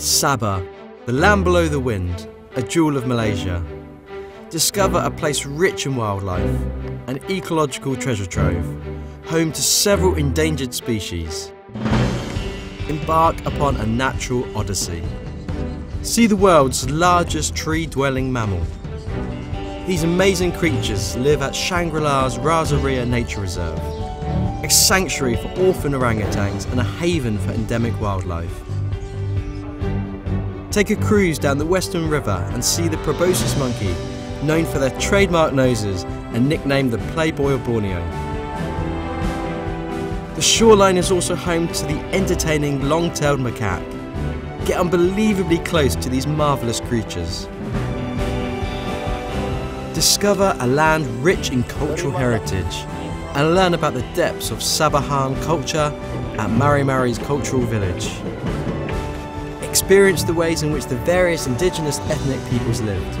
Sabah, the land below the wind, a jewel of Malaysia. Discover a place rich in wildlife, an ecological treasure trove, home to several endangered species. Embark upon a natural odyssey. See the world's largest tree-dwelling mammal. These amazing creatures live at Shangri-La's Rasa Ria Nature Reserve, a sanctuary for orphan orangutans and a haven for endemic wildlife. Take a cruise down the Western River and see the proboscis monkey, known for their trademark noses and nicknamed the Playboy of Borneo. The shoreline is also home to the entertaining long-tailed macaque. Get unbelievably close to these marvellous creatures. Discover a land rich in cultural heritage and learn about the depths of Sabahan culture at Mari Mari's Cultural Village. Experience the ways in which the various indigenous ethnic peoples lived.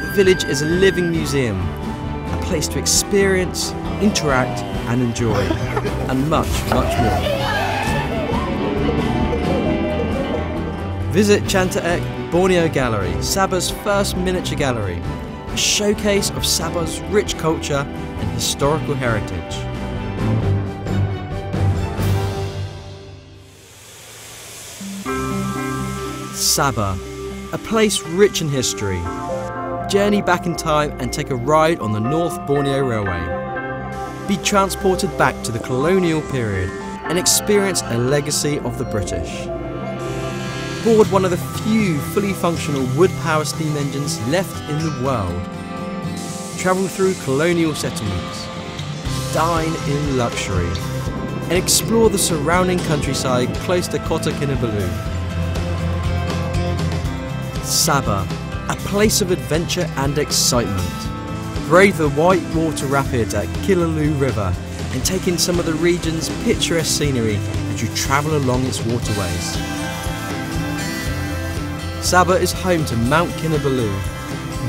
The village is a living museum, a place to experience, interact and enjoy, and much, much more. Visit Chantek Borneo Gallery, Sabah's first miniature gallery, a showcase of Sabah's rich culture and historical heritage. Sabah, a place rich in history. Journey back in time and take a ride on the North Borneo Railway. Be transported back to the colonial period and experience a legacy of the British. Board one of the few fully functional wood power steam engines left in the world. Travel through colonial settlements. Dine in luxury. And explore the surrounding countryside close to Kota Kinabalu. Sabah, a place of adventure and excitement. Brave the white water rapids at Kiulu River and take in some of the region's picturesque scenery as you travel along its waterways. Sabah is home to Mount Kinabalu,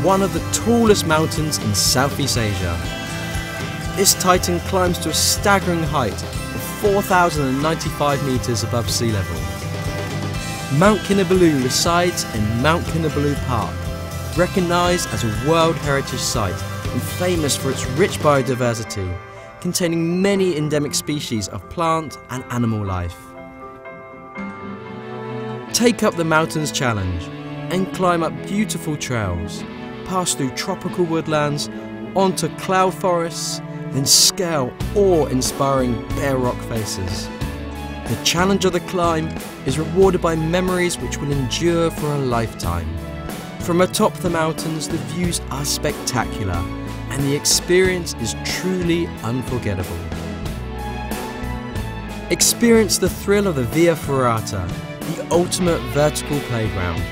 one of the tallest mountains in Southeast Asia. This titan climbs to a staggering height of 4,095 metres above sea level. Mount Kinabalu resides in Mount Kinabalu Park, recognised as a World Heritage Site and famous for its rich biodiversity, containing many endemic species of plant and animal life. Take up the mountains challenge and climb up beautiful trails, pass through tropical woodlands, onto cloud forests, then scale awe-inspiring bare rock faces. The challenge of the climb is rewarded by memories which will endure for a lifetime. From atop the mountains, the views are spectacular and the experience is truly unforgettable. Experience the thrill of the Via Ferrata, the ultimate vertical playground.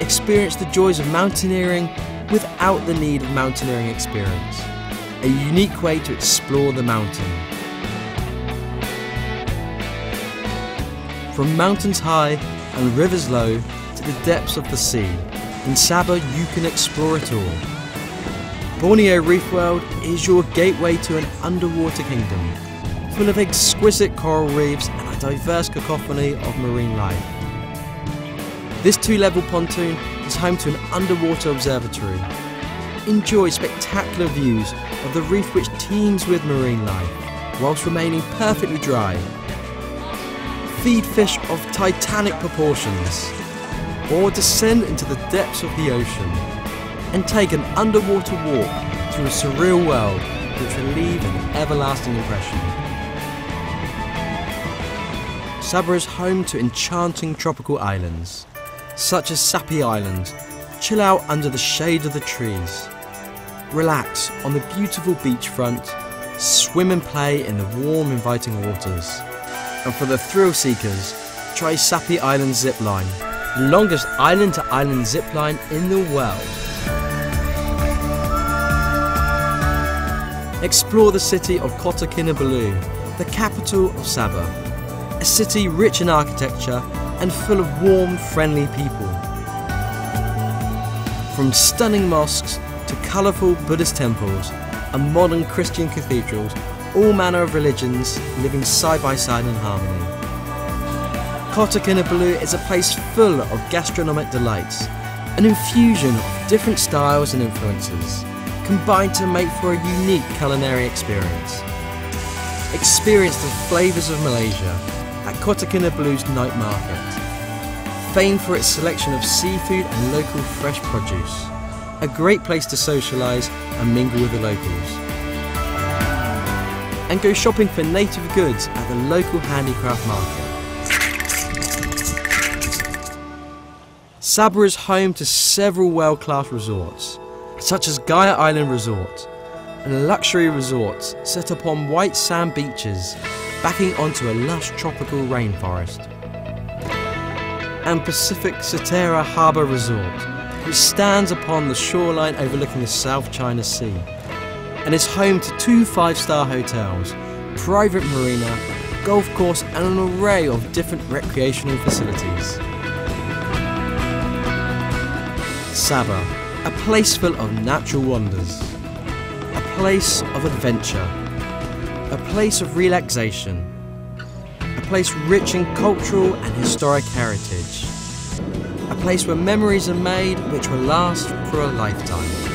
Experience the joys of mountaineering without the need of mountaineering experience. A unique way to explore the mountain. From mountains high and rivers low to the depths of the sea, in Sabah you can explore it all. Borneo Reef World is your gateway to an underwater kingdom, full of exquisite coral reefs and a diverse cacophony of marine life. This two-level pontoon is home to an underwater observatory. Enjoy spectacular views of the reef which teems with marine life, whilst remaining perfectly dry feed fish of titanic proportions, or descend into the depths of the ocean and take an underwater walk through a surreal world which will leave an everlasting impression. Sabah is home to enchanting tropical islands, such as Sapi Island. Chill out under the shade of the trees. Relax on the beautiful beachfront. Swim and play in the warm, inviting waters. And for the thrill seekers, try Sapi Island Zipline, the longest island to island zipline in the world. Explore the city of Kota Kinabalu, the capital of Sabah, a city rich in architecture and full of warm, friendly people. From stunning mosques to colourful Buddhist temples and modern Christian cathedrals, all manner of religions living side by side in harmony. Kota Kinabalu is a place full of gastronomic delights, an infusion of different styles and influences, combined to make for a unique culinary experience. Experience the flavours of Malaysia at Kota Kinabalu's night market. Famed for its selection of seafood and local fresh produce, a great place to socialise and mingle with the locals. And go shopping for native goods at the local handicraft market. Sabah is home to several world-class resorts, such as Gaya Island Resort, a luxury resort set upon white sand beaches backing onto a lush tropical rainforest. And Pacific Sutera Harbour Resort, which stands upon the shoreline overlooking the South China Sea, and is home to two five-star hotels, private marina, golf course and an array of different recreational facilities. Sabah, a place full of natural wonders, a place of adventure, a place of relaxation, a place rich in cultural and historic heritage, a place where memories are made which will last for a lifetime.